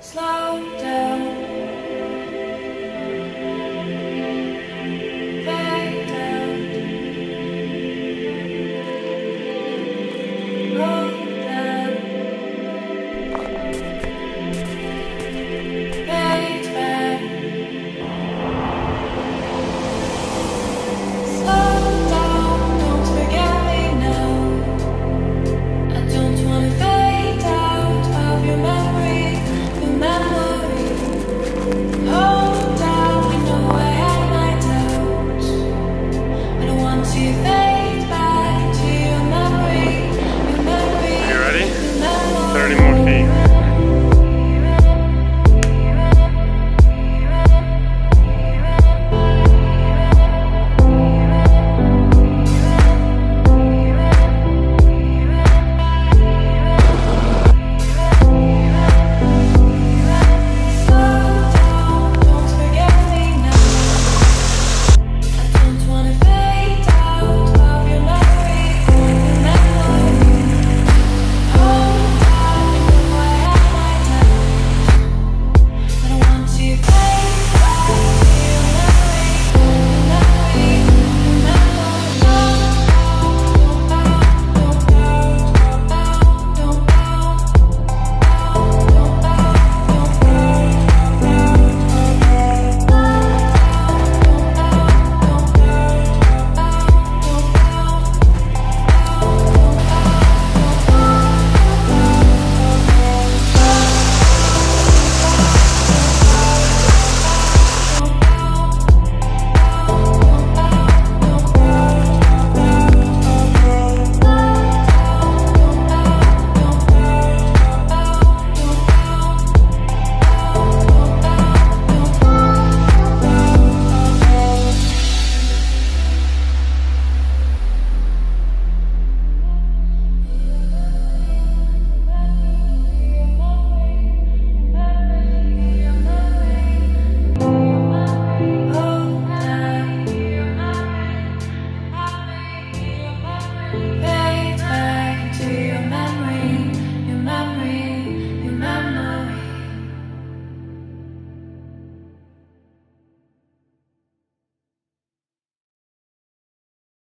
slow down.